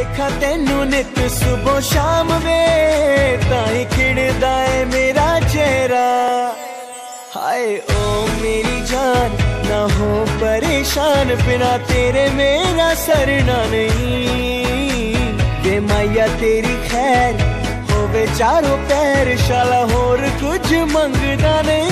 ਦੇਖਾਂ ਤੈਨੂੰ ਨਿਤ ਸਵੇਰ ਸ਼ਾਮ ਵੇ ਤਾਂ ਹੀ ਖਿੜਦਾ ਏ ਮੇਰਾ ਚਿਹਰਾ ਹਾਏ ਓ ਮੇਰੀ ਜਾਨ ਨਾ ਹੋ ਪਰੇਸ਼ਾਨ ਬਿਨਾ ਤੇਰੇ ਮੇਰਾ ਸਰਨਾ ਨਹੀਂ ਵੇ ਮਾਇਆ ਤੇਰੀ ਖੈਰ ਹੋਵੇ ਚਾਰੋਂ ਪੈਰ ਸ਼ਾਲਾ ਹੋਰ ਕੁਝ ਮੰਗਦਾ ਨਹੀਂ